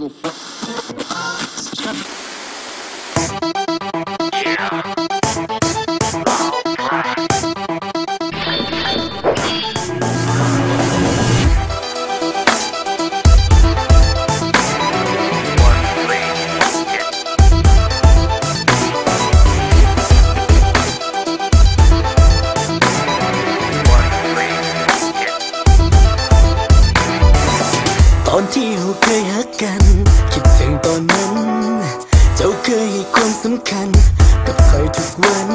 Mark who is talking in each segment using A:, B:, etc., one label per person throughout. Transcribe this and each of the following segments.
A: Ah, c'est ตอนที่เราเคยฮักกัน คิดถึงตอนนั้น เจ้าเคยให้ความสำคัญ กับใครทุกวัน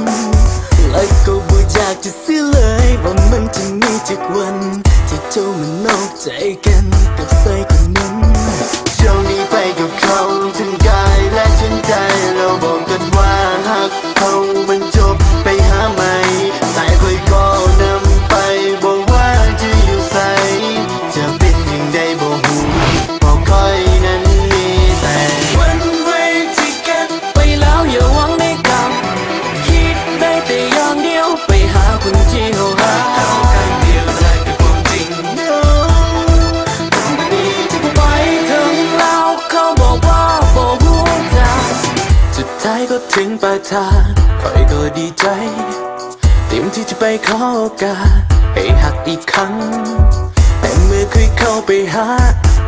A: และก็บ่อยากจะเสียเลยว่ามันจะมีจากวัน ที่เจ้ามันนอกใจกันกับใครคนนั้น
B: ก็
A: ถึงปลายทางคอยก็ดีใจ เตรียมที่จะไปขอโอกาสให้หักอีกครั้ง แต่เมื่อเคยเข้าไปหา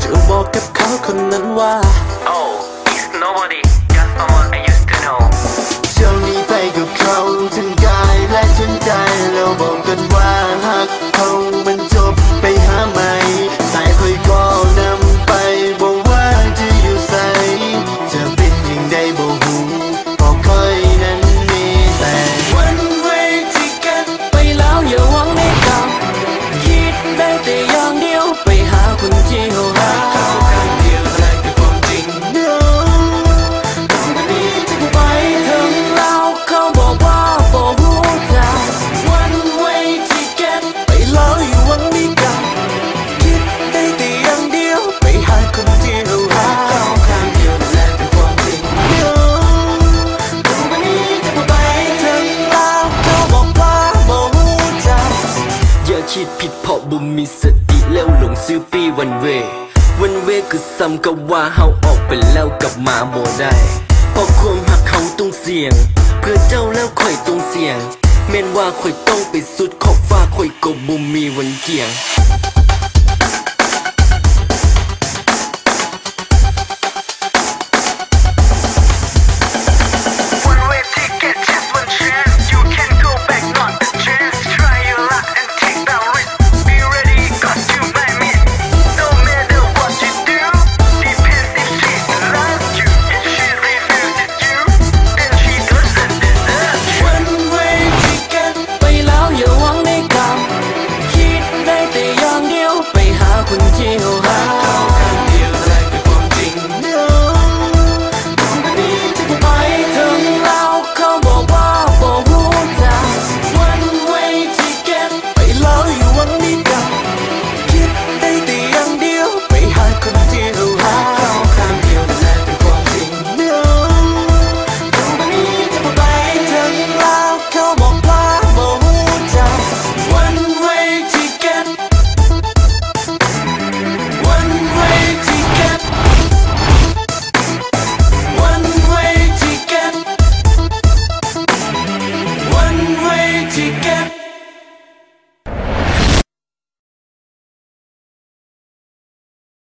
A: จะบอกกับเขาคนนั้นว่า
C: Oh, it's nobody, just someone I used
A: คิดผิดเพราะบุมมีสติแล้วหลงซื้อปีวันเว วันเวคือซ้ำกับว่าเฮาออกไปแล้วกลับมาบ่ได้เพราะความหักเขาต้องเสี่ยง เพื่อเจ้าแล้วค่อยต้องเสี่ยงแม่นว่าค่อยต้องไปสุดขอบฟ้าค่อยก็บ่มีวันเกี่ยง